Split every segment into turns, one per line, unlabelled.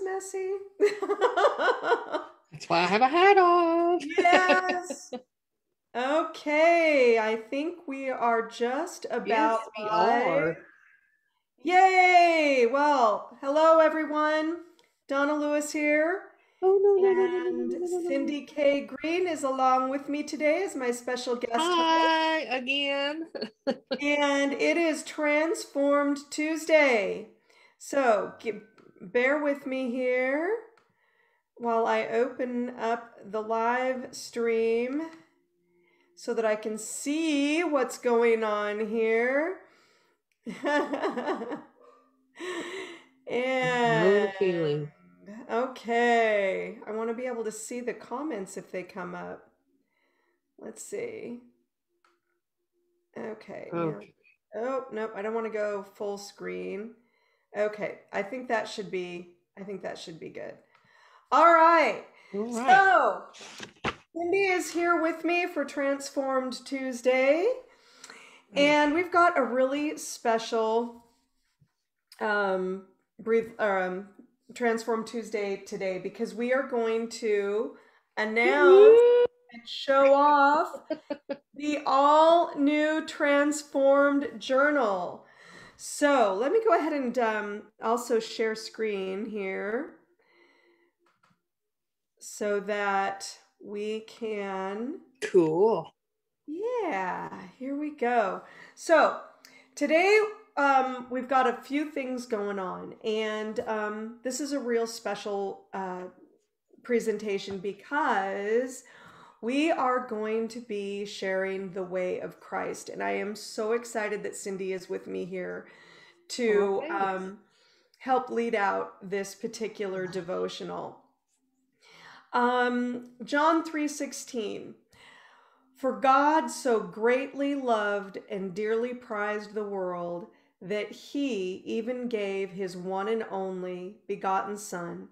was messy.
That's why I have a hat on.
yes. Okay, I think we are just about
Yes, we are.
Yay! Well, hello everyone. Donna Lewis here.
Oh no,
And
no, no, no.
Cyndi Kay Green is along with me today as my special guest. host.
Hi again.
And it is Transformed Tuesday. So gi- bear with me here while I open up the live stream so that I can see what's going on here. and
No feeling.
okay, I want to be able to see the comments if they come up. Let's see. Okay.
Okay.
Oh, nope, I don't want to go full screen. Okay, I think that should be I think that should be good. All right.
All right.
So, Cyndi is here with me for Transformed Tuesday. And we've got a really special um breathe um Transform Tuesday today because we are going to announce and show off the all new transformed journal. So let me go ahead and um, also share screen here so that we can.
Cool.
Yeah, here we go. So today um, we've got a few things going on, and um, this is a real special uh, presentation because we are going to be sharing the way of Christ, and I am so excited that Cyndi is with me here to
Oh,
um, help lead out this particular devotional. Um, John three sixteen. For God so greatly loved and dearly prized the world that he even gave his one and only begotten Son,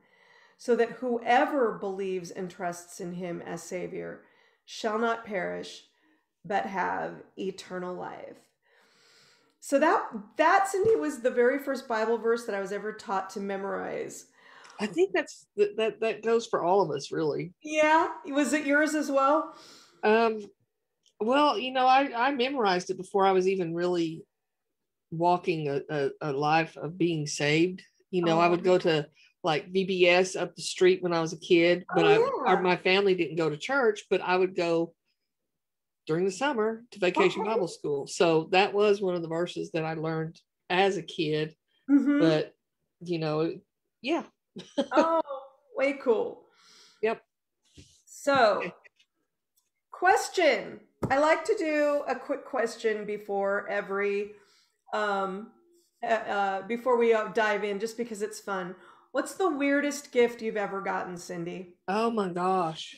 so that whoever believes and trusts in him as Savior shall not perish, but have eternal life. So that that Cyndi was the very first Bible verse that I was ever taught to memorize.
I think that's that that, goes for all of us really.
Yeah, was it yours as well?
Um well, you know, I I memorized it before I was even really walking a, a, a life of being saved. You know, I would
Oh.
go to like VBS up the street when I was a kid, but
Oh,
I our, my family didn't go to church, but I would go during the summer to vacation
Okay.
Bible school. So that was one of the verses that I learned as a kid.
Mhm.
But you know, yeah,
oh, way cool.
Yep.
So, question. I like to do a quick question before every, um, uh, uh, before we dive in, just because it's fun. What's the weirdest gift you've ever gotten, Cyndi?
Oh my gosh.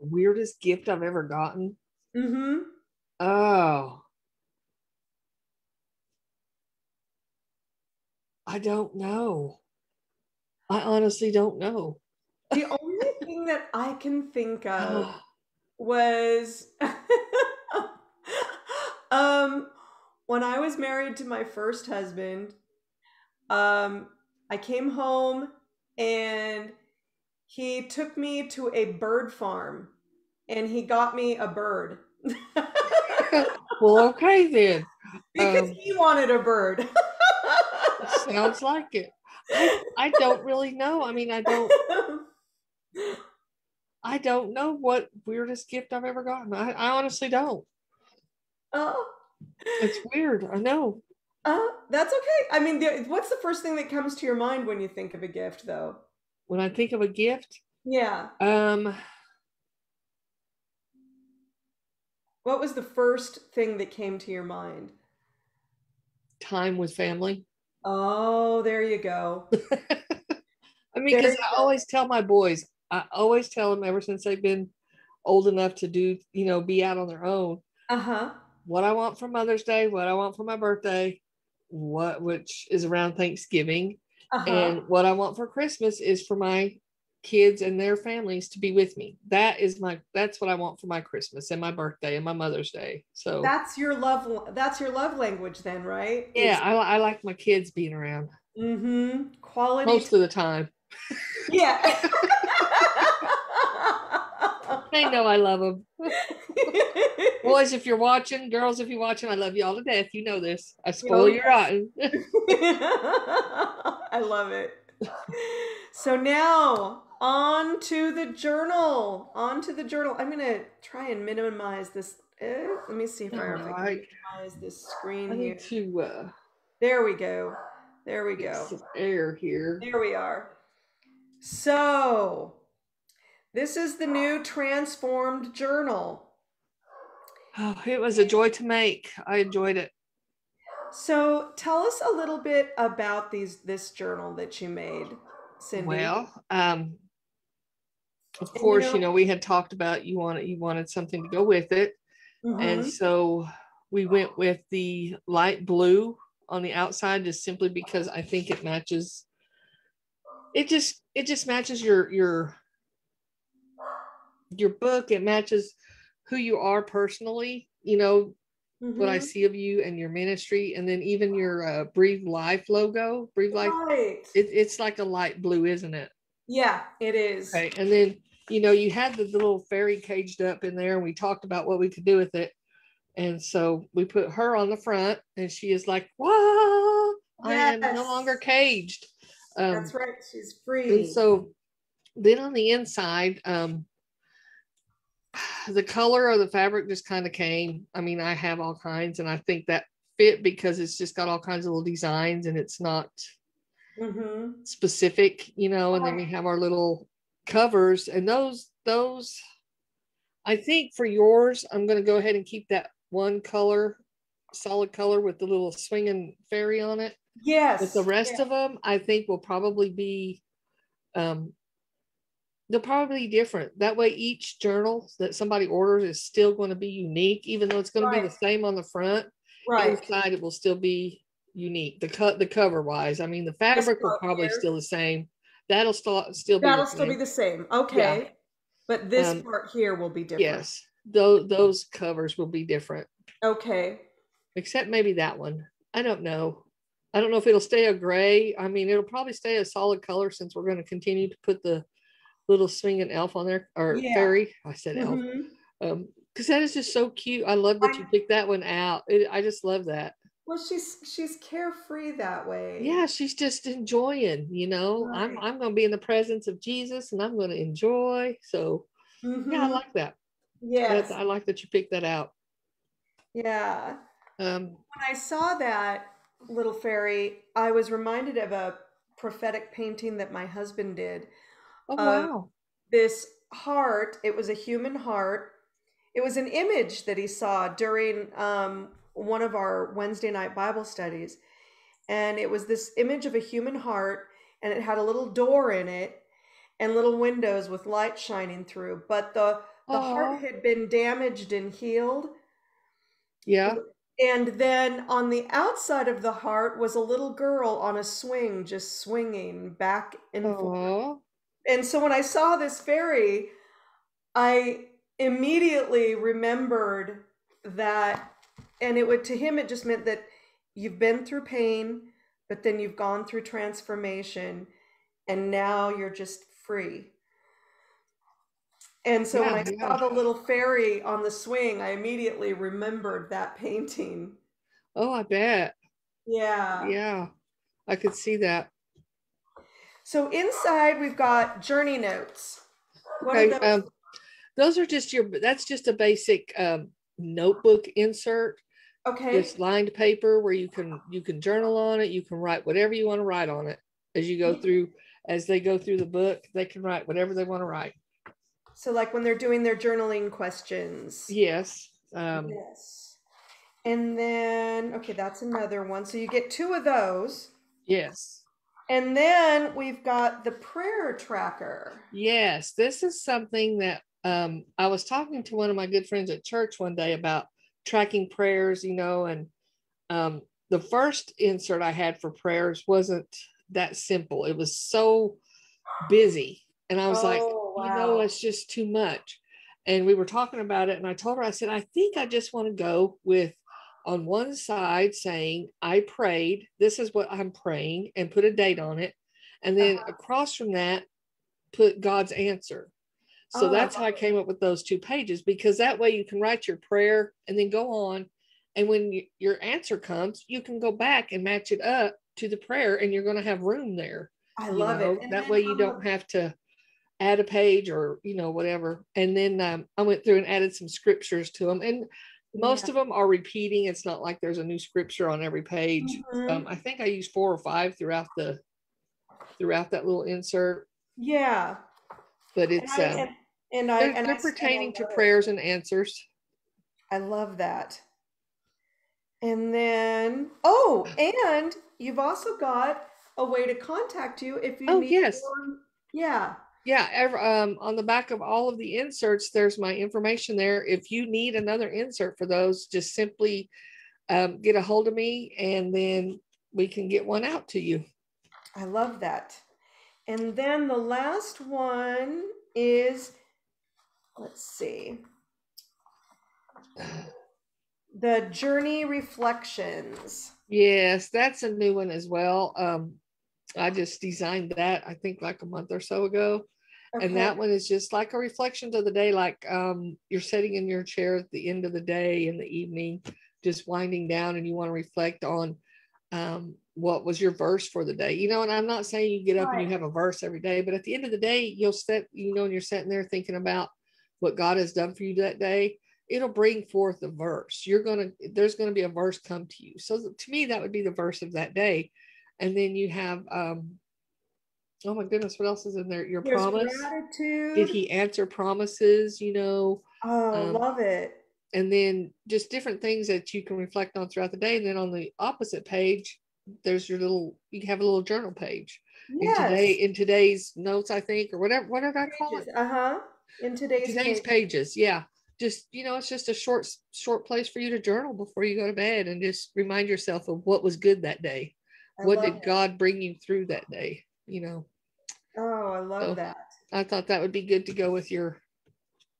Weirdest gift I've ever gotten.
Mm-hmm.
Oh. I don't know. I honestly don't know.
The only thing that I can think of was um when I was married to my first husband, um I came home and he took me to a bird farm and he got me a bird
well, okay then.
because
Um,
he wanted a bird.
Sounds like it. I, I don't really know. I mean, I don't I don't know what weirdest gift I've ever gotten. I, I honestly don't.
oh,
It's weird. I know.
Uh, that's okay. I mean, the, what's the first thing that comes to your mind when you think of a gift, though?
When I think of a gift,
Yeah.
um,
What was the first thing that came to your mind?
time with family.
Oh, there you go.
I mean, because I always tell my boys, I always tell them ever since they've been old enough to do, you know, be out on their own,
Uh huh.
what I want for Mother's Day, what I want for my birthday, what which is around Thanksgiving,
Uh huh.
and what I want for Christmas is for my kids and their families to be with me. That is my that's what I want for my Christmas and my birthday and my Mother's Day. So
That's your love. That's your love language, then, right?
yeah, I, I like my kids being around.
Mm-hmm. Quality.
most of the time.
yeah.
They know I love them. Boys, if you're watching, girls, if you're watching, I love you all to death. You know this. I spoil you rotten.
I love it. So now on to the journal. On to the journal. I'm gonna try and minimize this. Eh, let me see if I, if I can minimize this screen
I
here.
to uh,
There we go. There we go.
some air here.
There we are. So, this is the new transformed journal.
Oh, it was a joy to make. I enjoyed it.
So, tell us a little bit about these this journal that you made, Cyndi.
Well, um, of
you
course, you
know-
know, we had talked about you wanted you wanted something to go with it. And
Mhm.
so we went with the light blue on the outside just simply because I think it matches it just it just matches your your your book it matches who you are personally you know what I
Mhm.
see of you and your ministry and then even your uh, breathe life logo breathe life
right.
it, it's like a light blue isn't it
yeah, it is.
Okay, and then you know you had the little fairy caged up in there, and we talked about what we could do with it. And so we put her on the front, and she is like, "Wow, I am no longer caged." Um,
That's right. She's free.
and so then on the inside, um, the color of the fabric just kind of came. I mean, I have all kinds, and I think that fit because it's just got all kinds of little designs, and it's not
Mhm.
specific, you know, and then we have our little covers and those those I think for yours, I'm going to go ahead and keep that one color, solid color with the little swinging fairy on it.
Yes.
But the rest
yeah.
of them, I think will probably be, um, they'll probably be different. That way, each journal that somebody orders is still going to be unique, even though it's going to be the same on the front.
right.
Inside, it will still be unique. The cut, the cover wise, I mean, the fabric will probably
here.
still the same. That'll still still be.
That'll
the
still be the same. Okay. But this
Um,
part here will be different.
Yes, those those covers will be different,
Okay.
except maybe that one. I don't know. I don't know if it'll stay a gray. I mean, it'll probably stay a solid color since we're going to continue to put the little swinging elf on there or
Yeah.
fairy. I said elf.
Mhm.
Um, because that is just so cute. I love that you picked that one out. It, I just love that.
Well, she's she's carefree that way.
Yeah, she's just enjoying. You know, I'm I'm going to be in the presence of Jesus, and I'm going to enjoy. So yeah, I
Mhm.
like that. Yeah, I like that you picked that out.
yeah.
Um,
When I saw that little fairy, I was reminded of a prophetic painting that my husband did.
Oh
Uh,
wow.
This heart, it was a human heart. It was an image that he saw during um, one of our Wednesday night Bible studies. And it was this image of a human heart, and it had a little door in it and little windows with light shining through. But the, the heart had been damaged and healed.
Yeah.
And then on the outside of the heart was a little girl on a swing, just swinging back and forth. And so when I saw this fairy, I immediately remembered that, and it would to him, it just meant that you've been through pain, but then you've gone through transformation, and now you're just free. And so when I
yeah.
saw the little fairy on the swing, I immediately remembered that painting.
Oh, I bet.
Yeah.
Yeah. I could see that.
So inside we've got journey notes. What are
Okay.
those?
Um, those are just your, that's just a basic um, notebook insert.
okay.
It's lined paper where you can, you can journal on it. You can write whatever you want to write on it as you go through, as they go through the book, they can write whatever they want to write.
So like when they're doing their journaling questions.
Yes. Um,
yes. And then okay, that's another one. So you get two of those.
yes.
And then we've got the prayer tracker.
Yes, this is something that um, I was talking to one of my good friends at church one day about tracking prayers, you know, and um, the first insert I had for prayers wasn't that simple. It was so busy. And I was like,
Oh,
you know, it's just too much. And we were talking about it, and I told her, I said, I think I just want to go with on one side saying, I prayed, this is what I'm praying, and put a date on it. And then uh-huh. across from that, put God's answer. So oh, that's how I came up with those two pages because that way you can write your prayer and then go on. And when you, your answer comes, you can go back and match it up to the prayer and you're going to have room there.
I love know?
it. that way you don't have to add a page or, you know, whatever. And then um, I went through and added some scriptures to them. And most yeah. of them are repeating. It's not like there's a new scripture on every page. Mm-hmm. Um, I think I used four or five throughout the throughout that little insert.
Yeah.
But it's and I, uh, and, and I, they're, and they're pertaining to prayers and answers.
I love that. And then oh, and you've also got a way to contact you if you
oh, need yes.
More, yeah
yeah ever, um, on the back of all of the inserts there's my information there. If you need another insert for those just simply um, get a hold of me and then we can get one out to you.
I love that. And then the last one is let's see. The journey reflections.
Yes that's a new one as well. Um, I just designed that I think like a month or so ago. Okay. And that one is just like a reflection of the day, like um, you're sitting in your chair at the end of the day in the evening, just winding down, and you want to reflect on um, what was your verse for the day. You know, and I'm not saying you get up right. and you have a verse every day, but at the end of the day, you'll sit, you know, and you're sitting there thinking about what God has done for you that day. It'll bring forth a verse. You're gonna, there's gonna be a verse come to you. So to me, that would be the verse of that day. And then you have um, oh my goodness, what else is in there? Your There's promise. Gratitude. Did he answer promises? You know.
Oh, um, love it.
And then just different things that you can reflect on throughout the day. And then on the opposite page, there's your little. You have a little journal page. Yes. In today, in today's notes, I think, or whatever. What did I call it?
Uh huh. In today's
today's page. pages, yeah. Just you know, it's just a short short place for you to journal before you go to bed, and just remind yourself of what was good that day. I what did it. God bring you through that day? You know.
Oh, I love so that. I
thought that would be good to go with your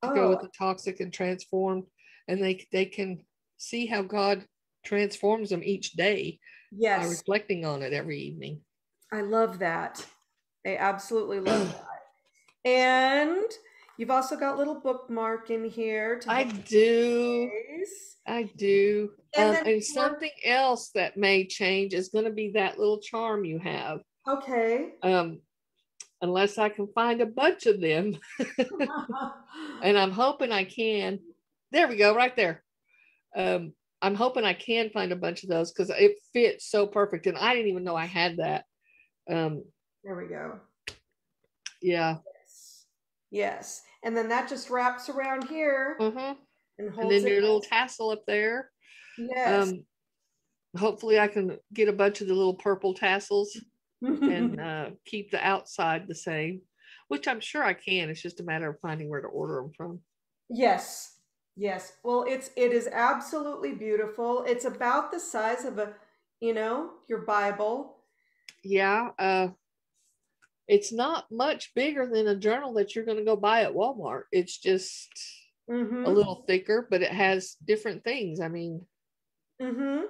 to oh. go with oh. the toxic and transformed, and they they can see how God transforms them each day.
Yes,
by reflecting on it every evening.
I love that. I absolutely love that. And you've also got little bookmark in here.
I do. I do. And, um, and something else that may change is going to be that little charm you have.
Okay.
Um, unless I can find a bunch of them. and I'm hoping I can. There we go, right there. Um, I'm hoping I can find a bunch of those because it fits so perfect. And I didn't even know I had that. Um,
there we go.
Yeah.
Yes. yes. And then that just wraps around here.
Mm-hmm. And, and, then your little tassel up there.
Yes. Um,
hopefully I can get a bunch of the little purple tassels and uh, keep the outside the same, which I'm sure I can. It's just a matter of finding where to order them from.
Yes, yes. Well, it's it is absolutely beautiful. It's about the size of a, you know, your Bible.
Yeah. Uh, it's not much bigger than a journal that you're going to go buy at Walmart. It's just mm-hmm. a little thicker, but it has different things. I mean.
Hmm.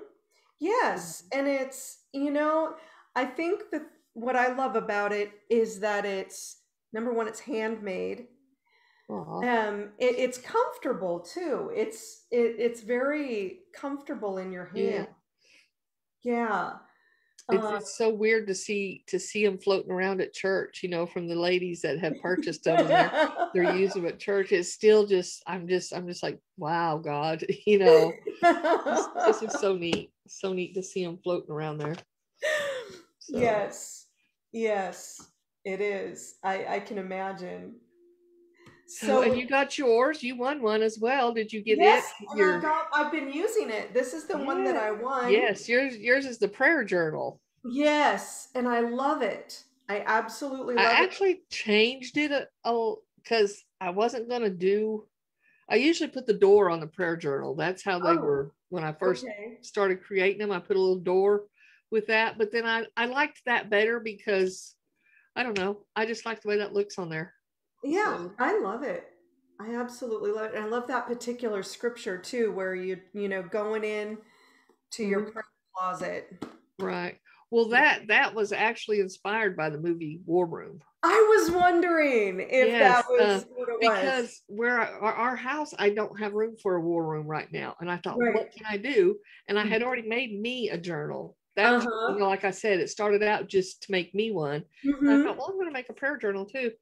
Yes, and it's you know I think that what I love about it is that it's number one, it's handmade. Um, it, it's comfortable too. It's it, it's very comfortable in your hand. Yeah. yeah.
It's, uh, it's, so weird to see to see them floating around at church. You know, from the ladies that have purchased them, they're, they're using them at church. It's still just I'm just I'm just like wow, God. You know, this, this is so neat. So neat to see them floating around there.
So. Yes, yes, it is. I I can imagine.
So, and you got yours. You won one as well. Did you get
yes, it? Your... I got, I've been using it. This is the yeah. one that I won.
Yes, yours yours is the prayer journal.
Yes, and I love it. I absolutely love it.
I
it.
actually changed it a because I wasn't gonna do. I usually put the door on the prayer journal. That's how they oh, were when I first okay. started creating them. I put a little door with that. But then I, I liked that better because I don't know. I just like the way that looks on there.
Yeah, so. I love it. I absolutely love it. And I love that particular scripture too, where you, you know, going in to your
Mhm.
prayer closet.
Right. Well, that that was actually inspired by the movie War Room
I was wondering if
Yes,
that was
uh,
what it was.
because where I- our, our house, I don't have room for a war room right now, and I thought,
Right.
what can I do? And I had already made me a journal. That's
Uh-huh.
you know, like I said, it started out just to make me one. And I thought, well, I'm going to make a prayer journal too.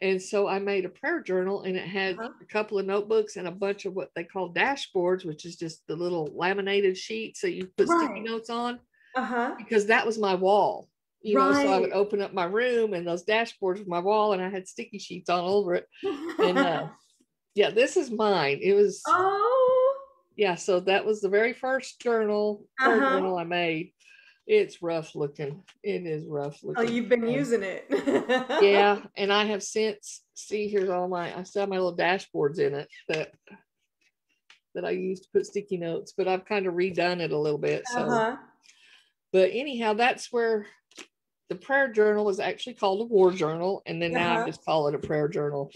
And so I made a prayer journal, and it had
Uh-huh.
a couple of notebooks and a bunch of what they call dashboards, which is just the little laminated sheets that you put sticky notes on
Uh-huh.
because that was my wall. You know, so I would open up my room and those dashboards were my wall, and I had sticky sheets all over it. And uh, yeah, this is mine. It was
oh.
yeah. So that was the very first journal
Uh-huh.
journal I made. It's rough looking. It is rough looking.
Oh, you've been
Um,
using it.
yeah, and I have since see here's all my I still have my little dashboards in it that that I used to put sticky notes, but I've kind of redone it a little bit. So
Uh-huh.
but anyhow, that's where the prayer journal was actually called a war journal, and then now
Uh-huh.
I just call it a prayer journal.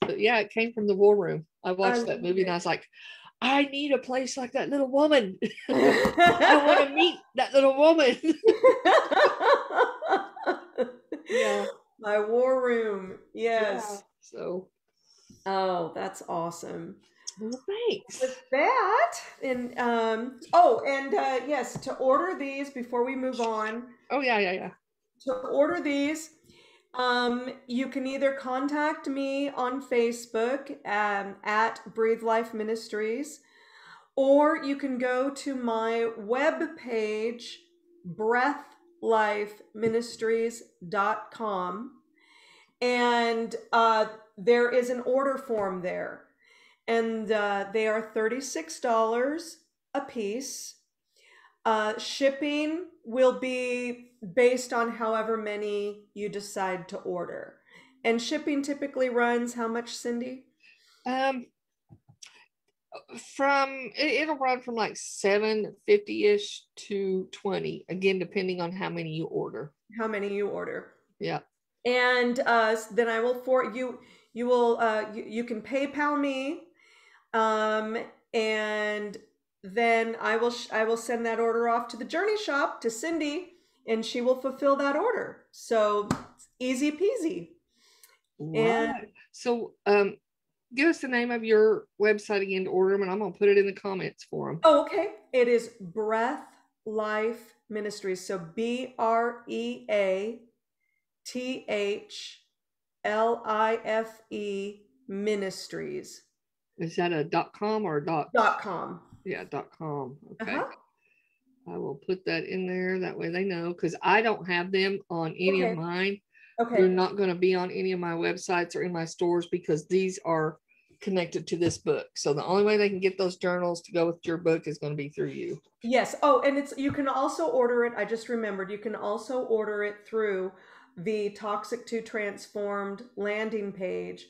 But yeah, it came from the war room. I watched that
love
movie and. I was like, I need a place like that little woman. I want to meet that little woman. yeah.
My war room. Yes.
Yeah. So
Oh, that's awesome.
well, thanks.
With that, and um, oh, and uh, yes, to order these before we move on,
Oh yeah, yeah, yeah.
to order these, um, you can either contact me on Facebook um, at Breathe Life Ministries, or you can go to my web page, breathlifeministries.com, and uh, there is an order form there. And uh, they are $36 a piece. Uh, shipping will be based on however many you decide to order. And shipping typically runs how much, Cyndi?
Um, from it, it'll run from like seven fifty ish to twenty again, depending on how many you order.
How many you order?
Yeah.
And uh, then I will for you. You will. Uh, you, you can PayPal me, um, and then I will. Sh- I will send that order off to the Journey Shop to Cyndi, and she will fulfill that order. So easy peasy. And-
So, um, give us the name of your website again to order them, and I'm gonna put it in the comments for them.
Oh, okay. It is Breath Life Ministries. So B R E A T H L I F E Ministries
Is that a dot com or a dot?
dot com.
Yeah, dot com. Okay.
Uh-huh.
I will put that in there. That way they know because I don't have them on any
Okay.
of mine.
Okay.
They're not going to be on any of my websites or in my stores because these are connected to this book. So the only way they can get those journals to go with your book is going to be through you.
Yes. Oh, and it's you can also order it. I just remembered you can also order it through the Toxic to Transformed landing page,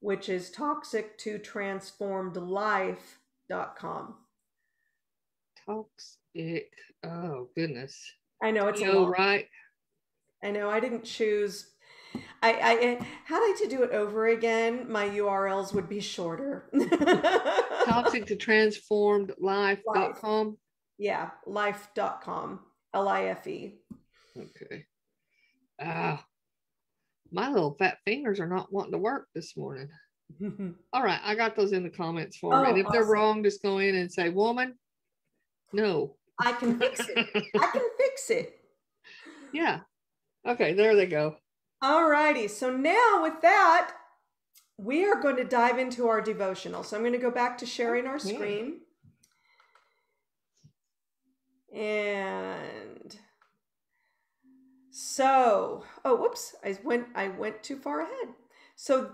which is toxic to transformed life.com.
Toxic. It, oh goodness.
I know it's lot.
right.
I know I didn't choose. I, I I- had I to do it over again, my URLs would be shorter.
Toxic to transformed life.com.
yeah, life.com. L I F E.
Okay. Ah, my little fat fingers are not wanting to work this morning. All right, I got those in the comments for
Oh,
And if they're wrong, just go in and say, woman, no.
I can fix it. I can fix it.
yeah. Okay, there they go.
All righty. so now with that, we are going to dive into our devotional. So I'm going to go back to sharing our screen. And so, oh whoops, I went I went too far ahead. So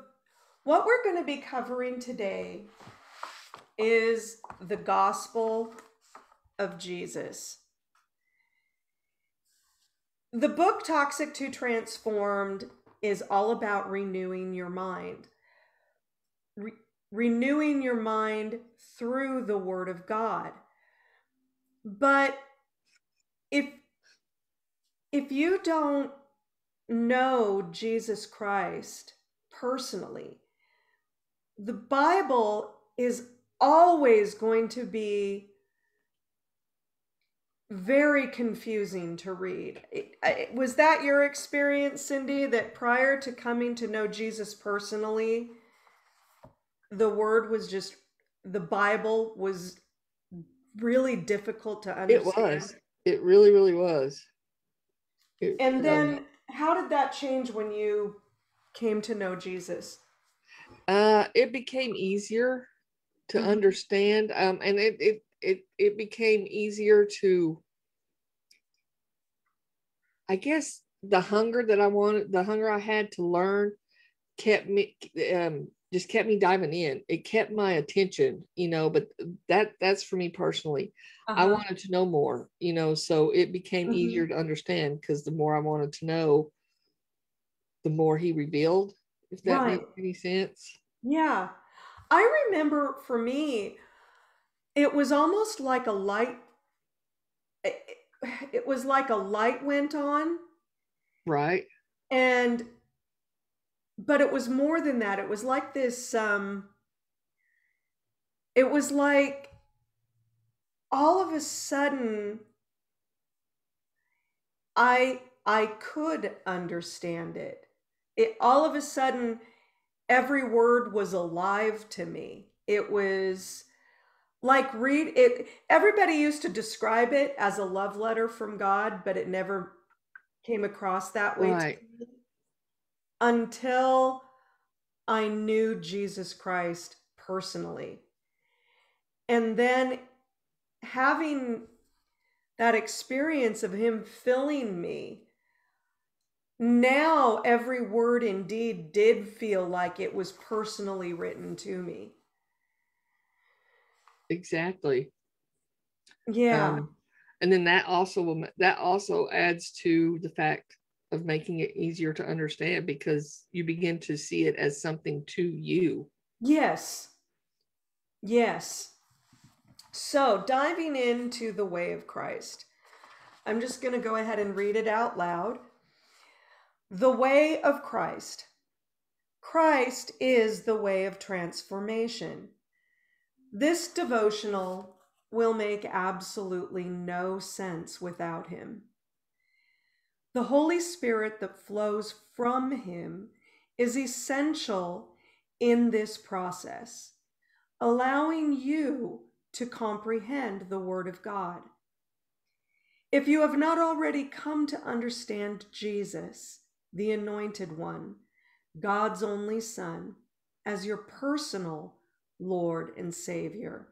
what we're going to be covering today is the gospel of Jesus. The book Toxic to Transformed is all about renewing your mind. Re- renewing your mind through the Word of God. But if if you don't know Jesus Christ personally, the Bible is always going to be very confusing to read. It- Was that your experience, Cyndi, that prior to coming to know Jesus personally, the word was just, the Bible was really difficult to understand?
It was. It really, really was. It,
And
um,
then how did that change when you came to know Jesus?
uh, it became easier to
Mhm.
understand, um, and it it it it became easier to. I guess the hunger that I wanted, the hunger I had to learn, kept me um just kept me diving in. It kept my attention, you know. But that that's for me personally. I
Uh-huh.
wanted to know more, you know, so it became
Mhm.
easier to understand because the more I wanted to know, the more he revealed, if that
Right.
makes any sense.
Yeah. I remember for me, it was almost like a light, it, it was like a light went on
Right.
and but it was more than that. It was like this um it was like all of a sudden I I could understand it. It all of a sudden every word was alive to me. It was like read it everybody used to describe it as a love letter from God, but it never came across that way
Right.
until I knew Jesus Christ personally. And then having that experience of him filling me now every word indeed did feel like it was personally written to me
Exactly.
yeah.
Um, and then that also will that also adds to the fact of making it easier to understand because you begin to see it as something to you.
yes. Yes. So diving into the way of christ i'm just going to go ahead and read it out loud. The way of christ. Christ is the way of transformation this devotional will make absolutely no sense without him The Holy Spirit that flows from Him is essential in this process, allowing you to comprehend the Word of God. If you have not already come to understand Jesus, the Anointed One, God's only Son, as your personal Lord and Savior,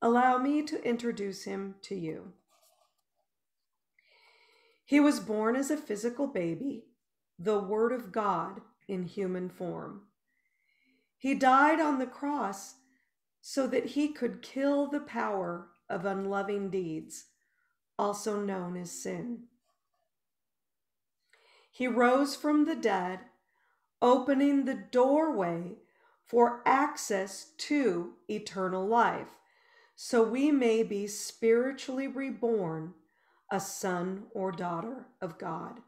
allow me to introduce Him to you. He was born as a physical baby, the Word of God in human form. He died on the cross so that he could kill the power of unloving deeds, also known as sin. He rose from the dead, opening the doorway for access to eternal life, so we may be spiritually reborn a son or daughter of God.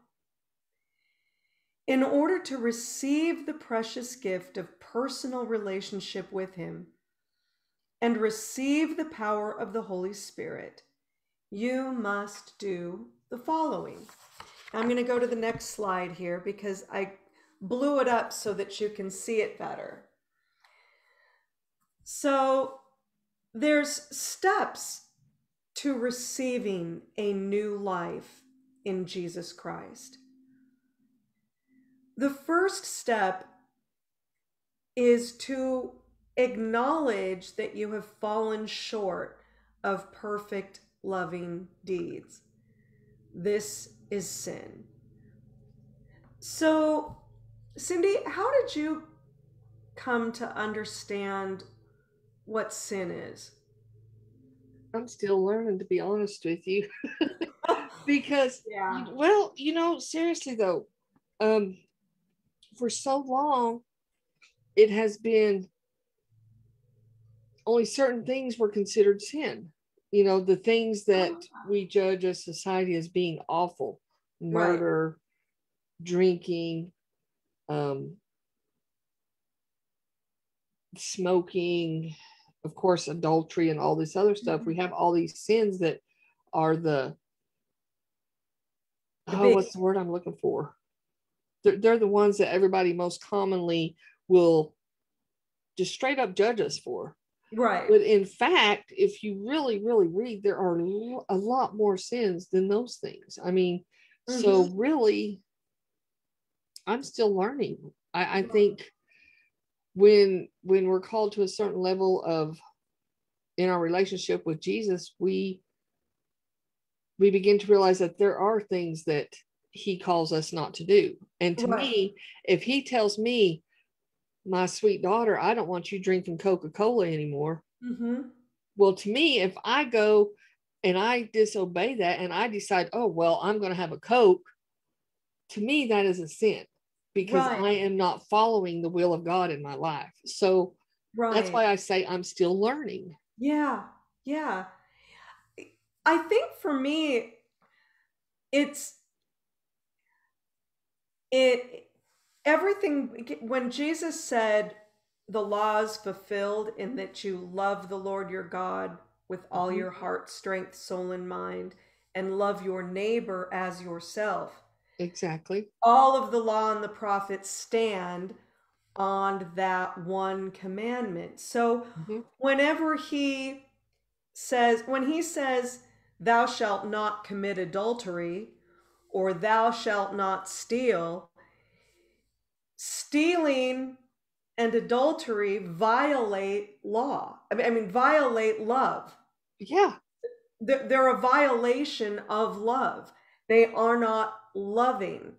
In order to receive the precious gift of personal relationship with Him and receive the power of the Holy Spirit, you must do the following. I'm going to go to the next slide here because I blew it up so that you can see it better. So there's steps to receiving a new life in Jesus Christ. The first step is to acknowledge that you have fallen short of perfect loving deeds. This is sin. So, Cyndi, how did you come to understand what sin is?
I'm still learning to be honest with you because
Yeah.
well, you know, seriously though, um for so long it has been only certain things were considered sin. You know, the things that we judge as society as being awful, murder, drinking, um smoking, of course, adultery and all this other stuff. Mm-hmm. We have all these sins that are the,
The
oh,
big-
what's the word I'm looking for? They're, they're the ones that everybody most commonly will just straight up judge us for.
Right.
But in fact, if you really, really read, there are a lot more sins than those things. I mean, so mm-hmm. really, I'm still learning. I, I think when when we're called to a certain level of in our relationship with Jesus, we we begin to realize that there are things that he calls us not to do. And to
Right.
me, if he tells me, my sweet daughter, I don't want you drinking Coca-Cola anymore.
hmm
Well, to me, if I go and I disobey that and I decide, oh, well, I'm going to have a Coke, to me, that is a sin because
Right.
I am not following the will of God in my life. So
Right.
that's why I say I'm still learning.
Yeah, yeah. I think for me, it's it everything when Jesus said the law is fulfilled in that you love the Lord your God with all
Mhm.
your heart, strength, soul, and mind, and love your neighbor as yourself.
Exactly.
All of the law and the prophets stand on that one commandment. So
Mhm.
whenever he says when he says thou shalt not commit adultery or thou shalt not steal stealing and adultery violate law i mean, I mean violate love
Yeah.
they're a violation of love they are not loving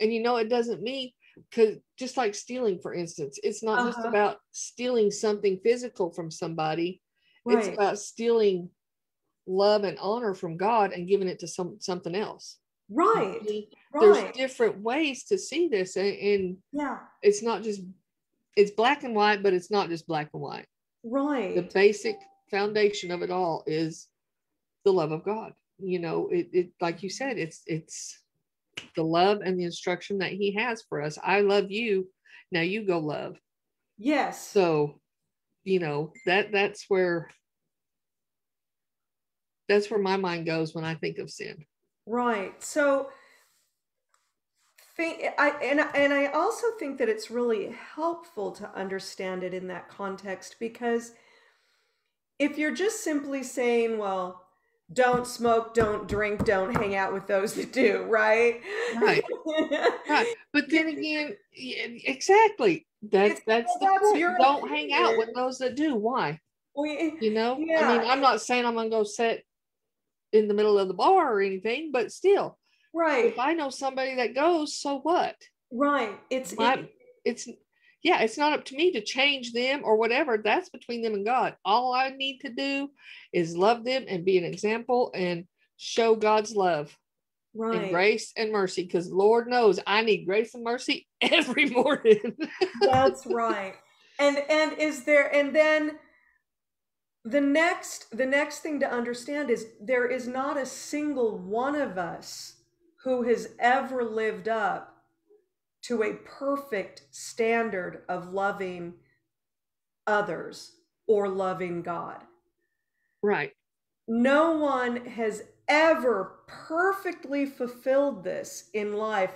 And you know, it doesn't mean because just like stealing, for instance, it's not just
Uh-huh.
about stealing something physical from somebody, it's about stealing love and honor from God and giving it to some something else.
right
See, There's
right
different ways to see this, and, and
yeah
it's not just it's black and white, but it's not just black and white.
Right.
The basic foundation of it all is the love of God. You know, it, it like you said, it's it's the love and the instruction that He has for us. I love you. Now you go love.
yes
So, you know that that's where that's where my mind goes when I think of sin.
Right. So think I and I- and I also think that it's really helpful to understand it in that context because if you're just simply saying, well, don't smoke, don't drink, don't hang out with those that do, right?
Right. Right. But then again, yeah, exactly. That's
It's-
that's the
that's
point.
your
Don't hang out with those that do. Why?
We-
You know? I mean, I'm not saying I'm gonna go sit in the middle of the bar or anything, but still,
right,
if I know somebody that goes, so what?
right. It's
My-
it-
It's yeah, it's not up to me to change them or whatever. That's between them and God. All I need to do is love them and be an example and show God's love and
right.
grace and mercy because Lord knows I need grace and mercy every morning.
That's right. And and is there and then the next the next thing to understand is there is not a single one of us who has ever lived up to a perfect standard of loving others or loving God.
right.
No one has ever perfectly fulfilled this in life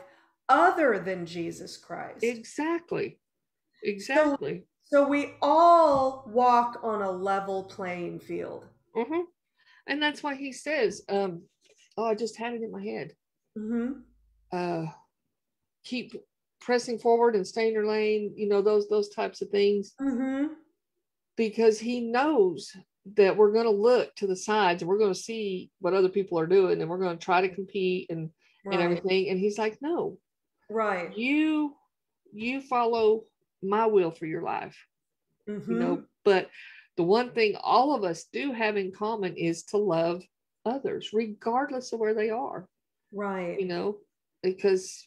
other than Jesus Christ.
Exactly. Exactly.
So we all walk on a level playing field.
hmm And that's why he says, um, oh, I just had it in my head.
hmm
Uh, keep pressing forward and stay in your lane, you know, those those types of things.
hmm
Because he knows that we're going to look to the sides and we're going to see what other people are doing and we're going to try to compete and
Right.
and everything. And he's like, no,
Right.
you you follow my will for your life.
hmm
you know but the one thing all of us do have in common is to love others regardless of where they are
Right.
you know because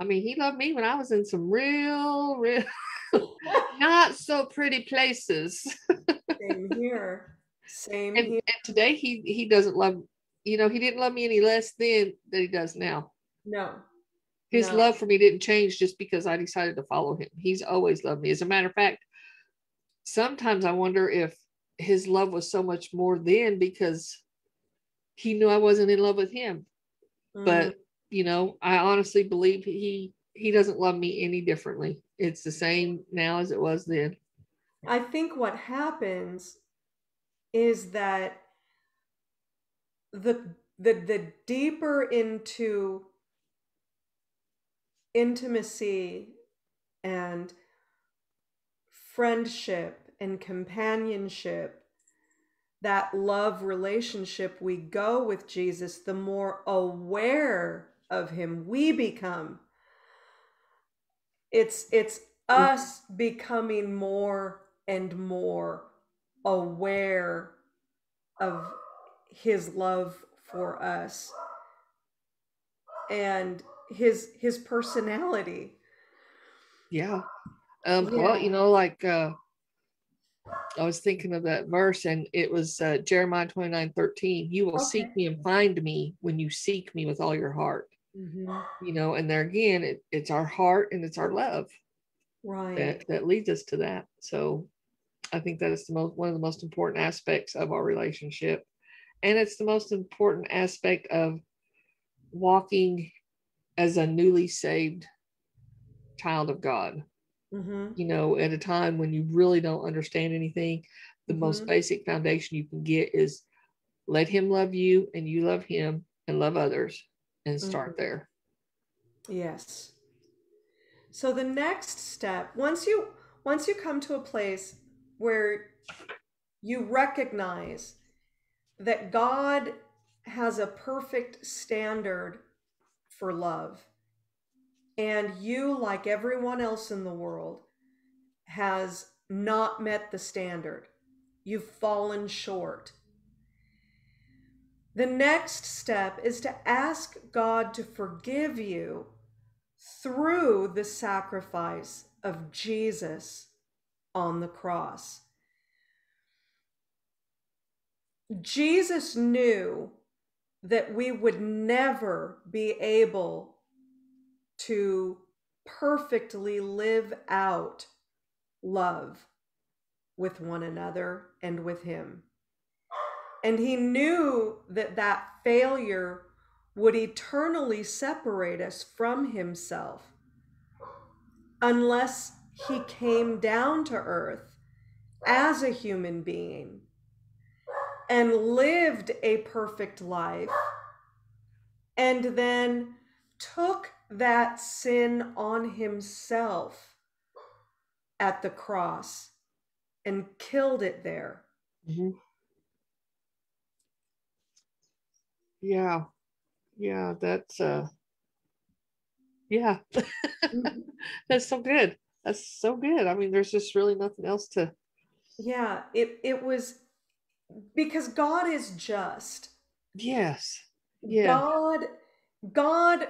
i mean he loved me when i was in some real real not so pretty places
Same here. Same
and,
here.
and today he he doesn't love you know he didn't love me any less then than he does now
No.
his
No.
love for me didn't change just because I decided to follow him. He's always loved me. As a matter of fact, sometimes I wonder if his love was so much more then because he knew I wasn't in love with him. Mm. But you know, I honestly believe he he doesn't love me any differently. It's the same now as it was then.
I think what happens is that the the the deeper into intimacy and friendship and companionship that love relationship we go with Jesus the more aware of him we become it's it's us becoming more and more aware of his love for us and his his personality
yeah um yeah. well you know like uh I was thinking of that verse, and it was uh, Jeremiah 29 13. You will okay. seek me and find me when you seek me with all your heart. Mm-hmm. You know, and there again, it, it's our heart and it's our love
right
that, that leads us to that. So I think that is the most one of the most important aspects of our relationship. And it's the most important aspect of walking as a newly saved child of God. Mm-hmm. You know, at a time when you really don't understand anything, the mm-hmm. most basic foundation you can get is let Him love you and you love Him and love others and start mm-hmm. there.
Yes. So the next step, once you once you come to a place where you recognize that God has a perfect standard for love and you, like everyone else in the world, has not met the standard. You've fallen short. The next step is to ask God to forgive you through the sacrifice of Jesus on the cross. Jesus knew that we would never be able to perfectly live out love with one another and with him. And he knew that that failure would eternally separate us from himself unless he came down to earth as a human being and lived a perfect life and then took that sin on himself at the cross and killed it there.
Mm-hmm. Yeah. Yeah, that's uh yeah. mm-hmm. That's so good. That's so good. I mean, there's just really nothing else to
Yeah, it it was because God is just.
Yes. Yeah.
God God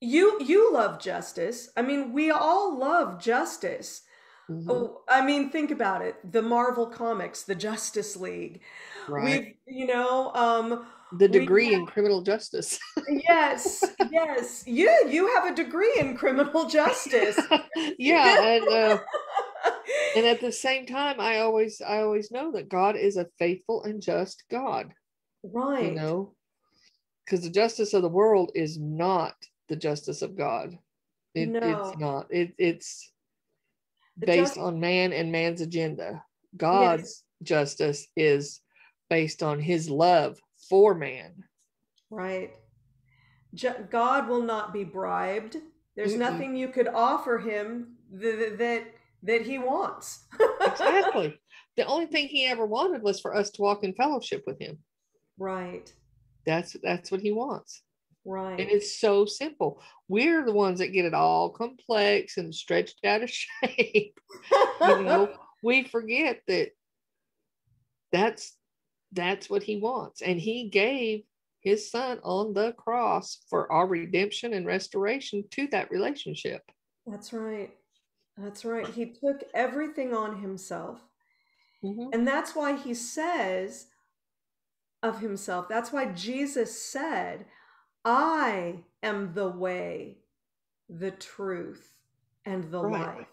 you you love justice. I mean, we all love justice. Mm-hmm. Oh, I mean, think about it. The Marvel comics, the Justice League. Right. We you know, um
the degree in criminal justice.
yes, yes. You you have a degree in criminal justice.
yeah, and uh, and at the same time, I always I always know that God is a faithful and just God.
Right.
You know, because the justice of the world is not the justice of God. It, no. It's not. It, it's based just- on man and man's agenda. God's yes. justice is based on His love for man.
Right. God will not be bribed. There's Mm-mm. nothing you could offer him that that, that he wants.
exactly. The only thing he ever wanted was for us to walk in fellowship with him.
Right.
That's that's what he wants.
Right.
And it's so simple. We're the ones that get it all complex and stretched out of shape. you know, we forget that that's that's what he wants. And he gave his son on the cross for our redemption and restoration to that relationship.
That's right. That's right. He took everything on himself. Mm-hmm. And that's why he says of himself, that's why Jesus said, I am the way, the truth, and the
right.
life.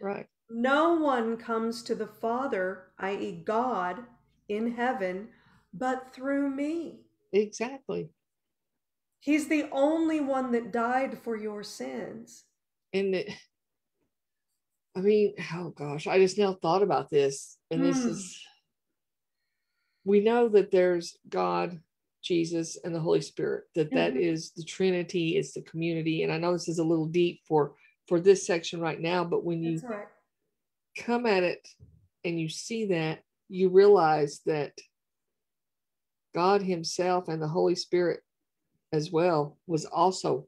Right.
No one comes to the Father, i.e., God, in heaven, but through me.
Exactly.
He's the only one that died for your sins.
And it, I mean, oh gosh, I just now thought about this. And this
Hmm.
is, we know that there's God, Jesus, and the Holy Spirit, that that
Mhm.
is the Trinity, it's the community. And I know this is a little deep for for this section right now, but when you
right.
come at it and you see that, you realize that God Himself and the Holy Spirit as well was also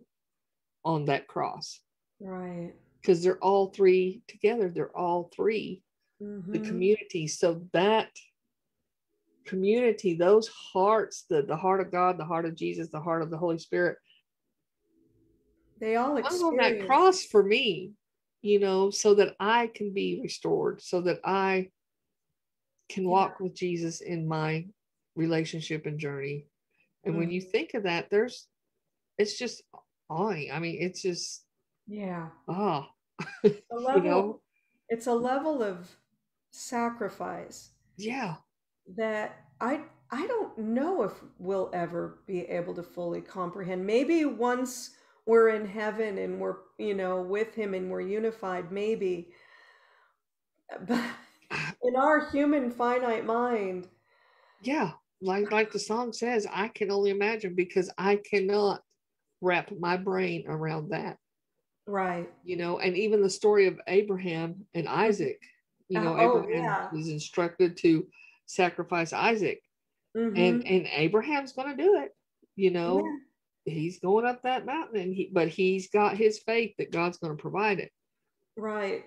on that cross
Right.
because they're all three together. They're all three the
Mhm.
community. So that community, those hearts, the, the heart of God, the heart of Jesus, the heart of the Holy Spirit,
They all
hung on that cross for me, you know, so that I can be restored, so that I can
Yeah.
walk with Jesus in my relationship and journey. And when
Mhm.
you think of that, there's it's just awing. I mean, it's just
Yeah.
ah,
A
you know,
it's a level of sacrifice
yeah,
that I I don't know if we'll ever be able to fully comprehend. Maybe once we're in heaven and we're, you know, with him and we're unified, maybe. But in our human finite mind,
yeah. Like like the song says, I can only imagine because I cannot wrap my brain around that.
right.
you know, and even the story of Abraham and Isaac, you know,
Uh, oh,
Abraham
yeah.
was instructed to sacrifice Isaac,
Mhm.
and and Abraham's going to do it, you know,
Yeah.
he's going up that mountain, and he, but he's got his faith that God's going to provide it.
Right.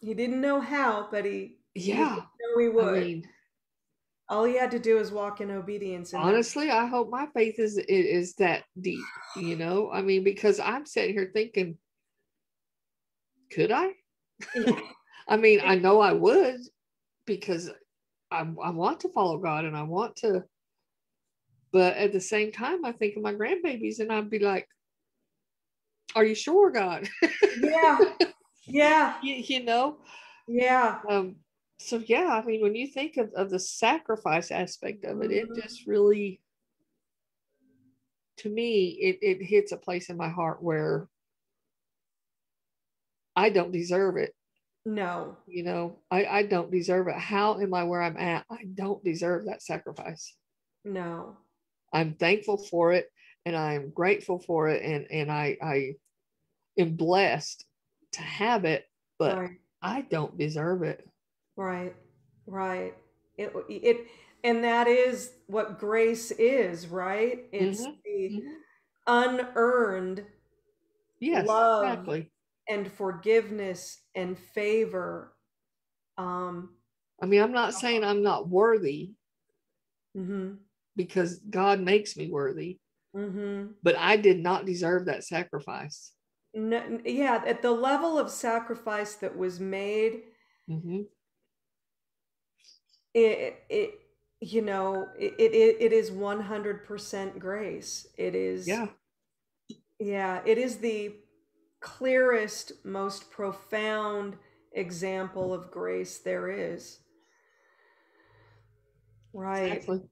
He didn't know how, but he, he
Yeah,
know he would.
I mean,
All he had to do is walk in obedience.
Honestly, I hope my faith is is, is that deep, you know. I mean, because I'm sitting here thinking, could I? I mean, I know I would because I, I want to follow God and I want to, but at the same time, I think of my grandbabies and I'd be like, Are you sure, God?
yeah. Yeah.
you, you know?
Yeah.
Um, so, yeah, I mean, when you think of, of the sacrifice aspect of it, it
Mhm.
just really, to me, it, it hits a place in my heart where I don't deserve it.
No.
You know, I, I don't deserve it. How am I where I'm at? I don't deserve that sacrifice.
No.
I'm thankful for it and I'm grateful for it and and I I am blessed to have it, but
right.
I don't deserve it.
Right. Right. It it and that is what grace is, right? It's
Mhm.
the unearned
Yes,
Love.
exactly.
And forgiveness and favor. Um
I mean, I'm not saying I'm not worthy
mhm.
because God makes me worthy,
Mhm.
but I did not deserve that sacrifice.
No, yeah, at the level of sacrifice that was made,
hmm
it it you know, it it, it is 100% grace. It is
Yeah,
Yeah, it is the clearest, most profound example of grace there is. Right.
exactly.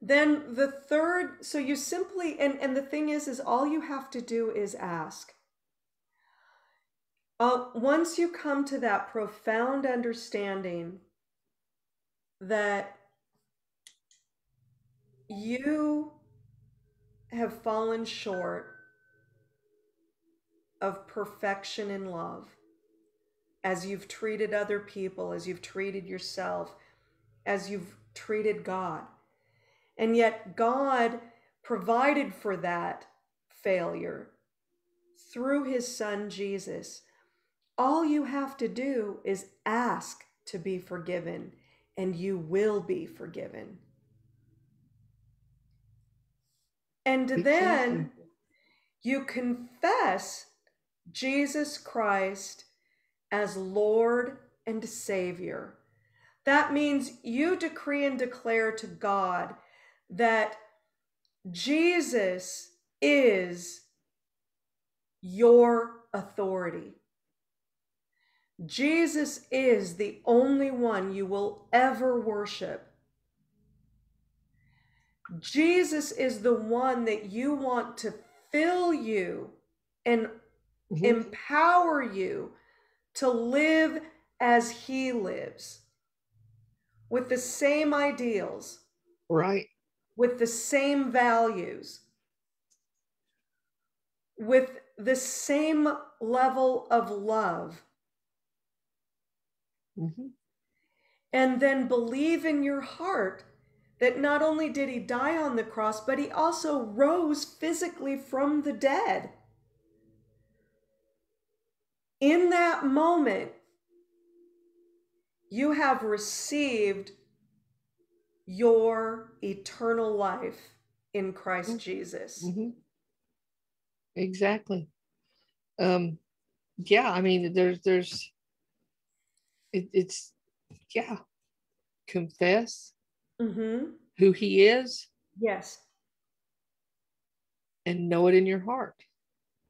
Then the third, so you simply and and the thing is is all you have to do is ask. Uh, once you come to that profound understanding that you have fallen short of perfection in love as you've treated other people, as you've treated yourself, as you've treated God. And yet, God provided for that failure through his son Jesus. All you have to do is ask to be forgiven, and you will be forgiven. And then you confess Jesus Christ as Lord and Savior. That means you decree and declare to God that Jesus is your authority. Jesus is the only one you will ever worship. Jesus is the one that you want to fill you and
Mhm.
empower you to live as he lives with the same ideals,
Right.
with the same values, with the same level of love.
hmm
And then believe in your heart that not only did he die on the cross, but he also rose physically from the dead. In that moment, you have received your eternal life in Christ Jesus.
hmm Exactly. Um, yeah, I mean, there's, there's, it, it's, yeah, confess
Mm-hmm.
who he is
Yes,
and know it in your heart,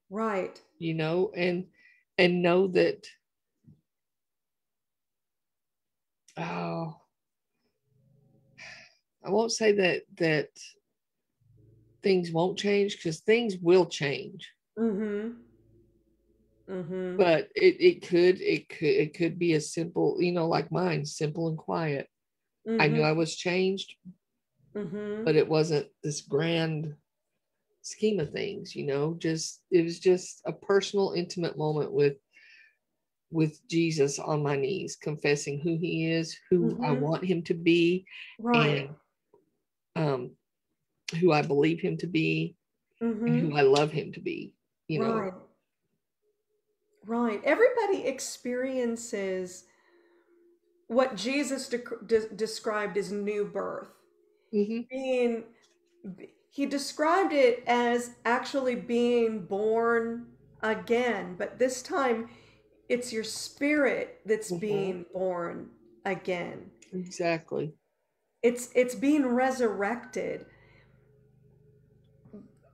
right.
you know, and, and know that, oh, I won't say that, that things won't change because things will change.
Mm-hmm. Mm-hmm.
but it, it could it could it could be as simple you know like mine simple and quiet i knew i was changed
Mm-hmm.
but it wasn't this grand scheme of things you know just it was just a personal intimate moment with with jesus on my knees confessing who he is who i
Mhm.
want him to be
right.
and um who i believe him to be
Mm-hmm.
and who i love him to be you know
Right. Right. Everybody experiences what Jesus de- de- described as new birth.
Mhm.
Being, he described it as actually being born again, but this time it's your spirit that's
Mhm.
being born again.
exactly
It's it's being resurrected.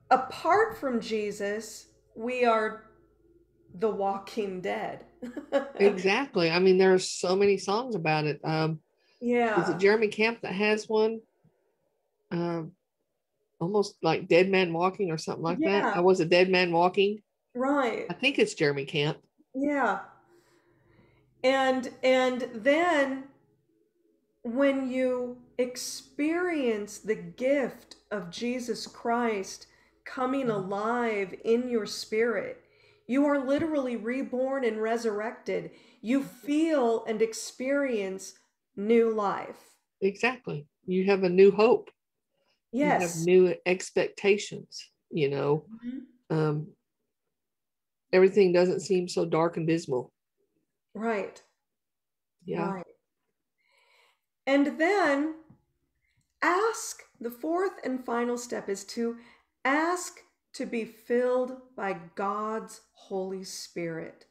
Apart from Jesus, we are the walking dead.
exactly i mean there are so many songs about it um
yeah.
is it Jeremy Camp that has one? Um, almost like Dead Man Walking or something like
Yeah.
that. I was a Dead Man Walking.
right.
I think it's Jeremy Camp.
Yeah. And and then when you experience the gift of Jesus Christ coming mm-hmm. alive in your spirit, you are literally reborn and resurrected. You feel and experience new life.
Exactly. You have a new hope.
Yes.
new expectations. You know,
Mhm.
um, everything doesn't seem so dark and dismal.
Right.
Yeah.
Right. And then ask the fourth and final step is to ask to be filled by God's Holy Spirit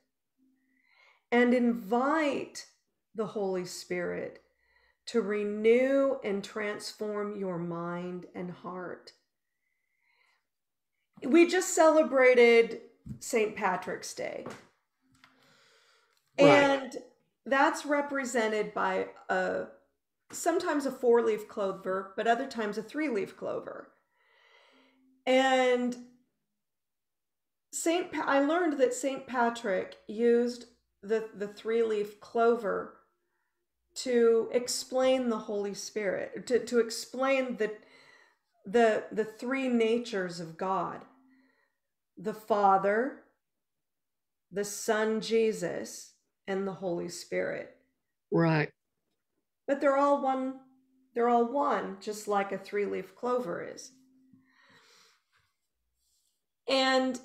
and invite the Holy Spirit to renew and transform your mind and heart. We just celebrated St. Patrick's Day.
Right.
And that's represented by a sometimes a four-leaf clover, but other times a three-leaf clover. And Saint pa- I learned that Saint Patrick used the the three-leaf clover to explain the Holy Spirit, to, to explain the the the three natures of God. The Father, the Son Jesus, and the Holy Spirit.
Right.
But they're all one they're all one, just like a three-leaf clover is. And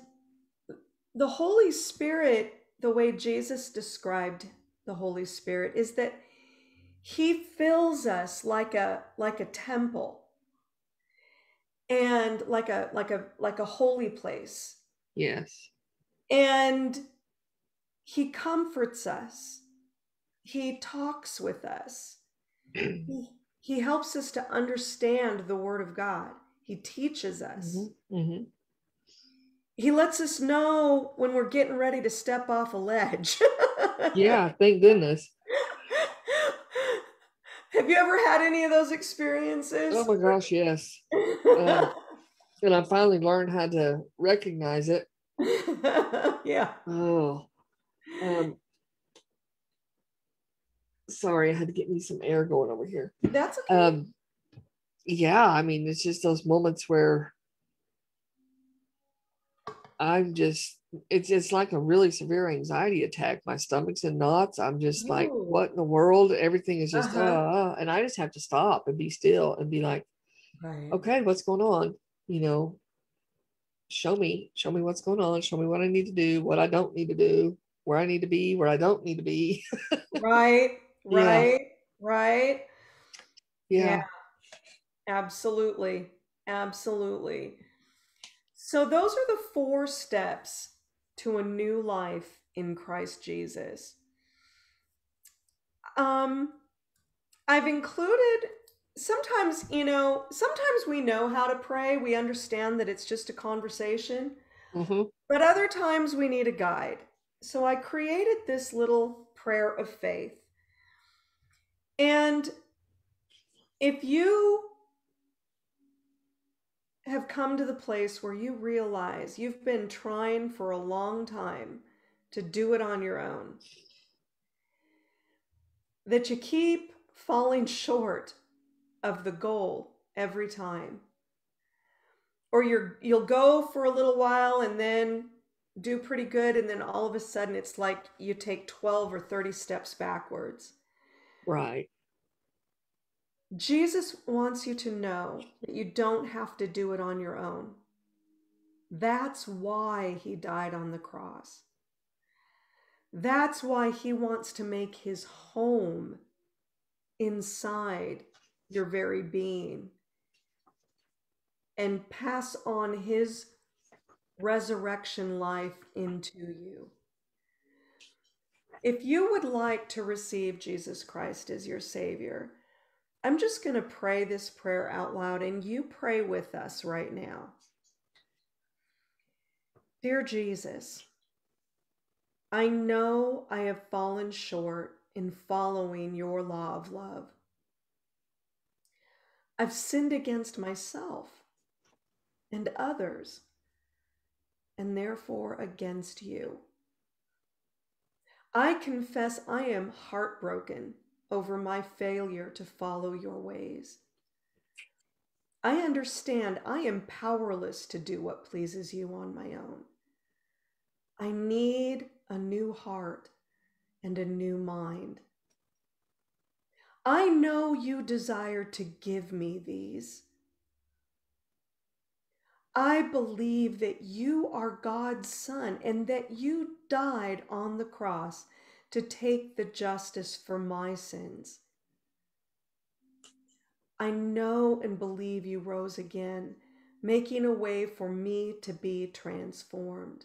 the Holy Spirit, the way Jesus described the Holy Spirit is that he fills us like a like a temple and like a like a like a holy place
Yes.
and he comforts us he talks with us he, he helps us to understand the word of god he teaches us
Mhm, mhm.
he lets us know when we're getting ready to step off a ledge.
yeah, thank goodness.
Have you ever had any of those experiences?
Oh my gosh, yes. Um, and I finally learned how to recognize it.
yeah.
Oh. Um, sorry, I had to get me some air going over here.
That's okay.
Um, yeah, I mean, it's just those moments where I'm just it's it's like a really severe anxiety attack. My stomach's in knots. I'm just Ooh. like, what in the world? Everything is just uh-huh. uh, and I just have to stop and be still and be like, right. okay, what's going on? You know, show me, show me what's going on, show me what I need to do, what I don't need to do, where I need to be, where I don't need to be.
right, right, yeah. right.
Yeah. yeah.
Absolutely. Absolutely. So, those are the four steps to a new life in Christ Jesus. Um, I've included sometimes, you know, sometimes we know how to pray, we understand that it's just a conversation, mm-hmm. but other times we need a guide. So, I created this little prayer of faith. And if you have come to the place where you realize you've been trying for a long time to do it on your own, that you keep falling short of the goal every time. Or you're you'll go for a little while and then do pretty good and then all of a sudden it's like you take 12 or 30 steps backwards.
Right.
Jesus wants you to know that you don't have to do it on your own. That's why he died on the cross. That's why he wants to make his home inside your very being and pass on his resurrection life into you. If you would like to receive Jesus Christ as your Savior, I'm just going to pray this prayer out loud and you pray with us right now. Dear Jesus, I know I have fallen short in following your law of love. I've sinned against myself and others, and therefore against you. I confess I am heartbroken over my failure to follow your ways. I understand I am powerless to do what pleases you on my own. I need a new heart and a new mind. I know you desire to give me these. I believe that you are God's Son and that you died on the cross to take the justice for my sins. I know and believe you rose again, making a way for me to be transformed.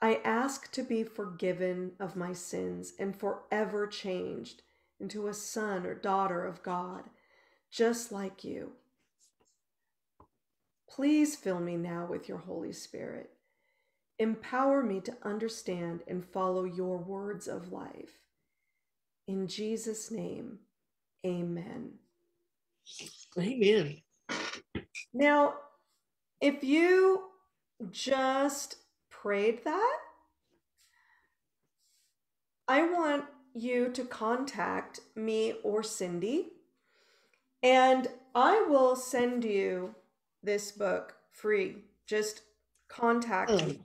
I ask to be forgiven of my sins and forever changed into a son or daughter of God, just like you. Please fill me now with your Holy Spirit Empower me to understand and follow your words of life. In Jesus' name, amen.
Amen.
Now, if you just prayed that, I want you to contact me or Cyndi, and I will send you this book free. Just contact mm. me.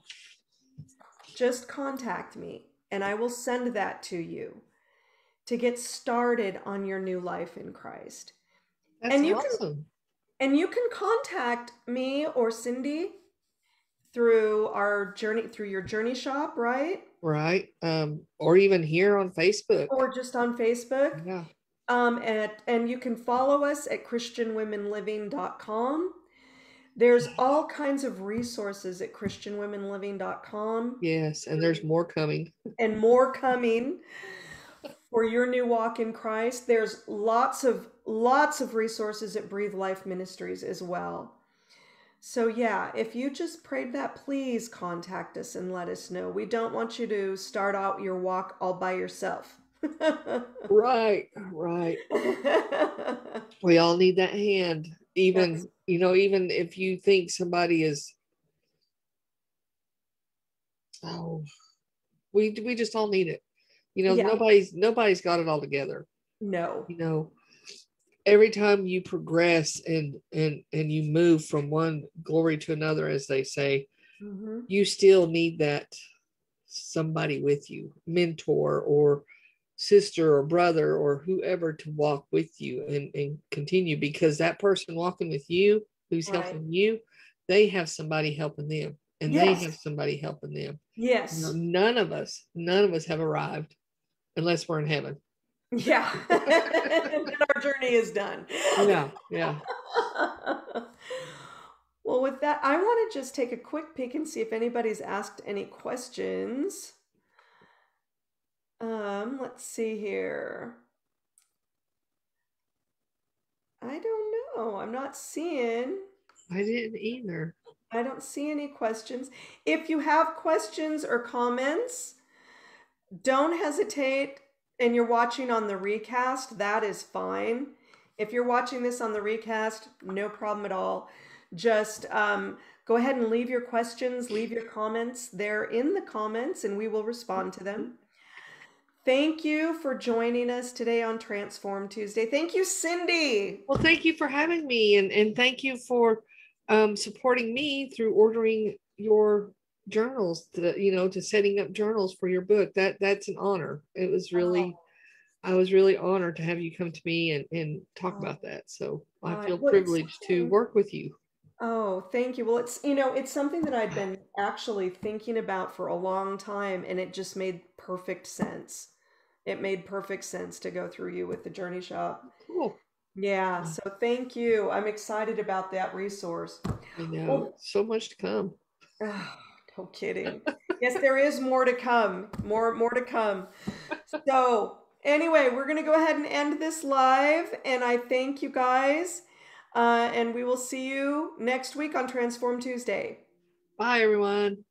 Just contact me and I will send that to you to get started on your new life in Christ.
That's
and you
awesome.
can and you can contact me or Cyndi through our journey through your journey shop, right?
Right. Um, or even here on Facebook.
Or just on Facebook.
Yeah.
Um, and, and you can follow us at christianwomenliving.com there's all kinds of resources at christianwomenliving.com.
Yes, and there's more coming.
And more coming for your new walk in Christ. There's lots of lots of resources at Breathe Life Ministries as well. So, yeah, if you just prayed that, please contact us and let us know. We don't want you to start out your walk all by yourself.
right, right. we all need that hand. Even, yes. you know, even if you think somebody is, oh, we we just all need it. You know, yeah. nobody's nobody's got it all together.
No.
You know, every time you progress and and and you move from one glory to another as they say mm-hmm. you still need that somebody with you mentor or sister or brother or whoever to walk with you and, and continue because that person walking with you who's right. helping you they have somebody helping them and yes. they have somebody helping them
yes
you know, none of us none of us have arrived unless we're in heaven
yeah. and our journey is done.
Yeah, yeah.
well, with that, I want to just take a quick peek and see if anybody's asked any questions. Um, let's see here. I don't know. I'm not seeing.
I didn't either.
I don't see any questions. If you have questions or comments, don't hesitate and you're watching on the recast, that is fine. If you're watching this on the recast, no problem at all. Just um, go ahead and leave your questions, leave your comments. They're in the comments and we will respond to them. Thank you for joining us today on Transform Tuesday. Thank you, Cyndi.
Well, thank you for having me and, and thank you for um, supporting me through ordering your journals to you know to setting up journals for your book that that's an honor it was really oh. i was really honored to have you come to me and and talk oh. about that so i feel well, privileged to work with you
oh thank you well it's you know it's something that i've been actually thinking about for a long time and it just made perfect sense it made perfect sense to go through you with the journey shop
cool
yeah so thank you i'm excited about that resource
i know well, so much to come
no kidding. yes, there is more to come. More, more to come. So, anyway, we're going to go ahead and end this live. And I thank you guys. Uh, and we will see you next week on Transform Tuesday.
Bye, everyone.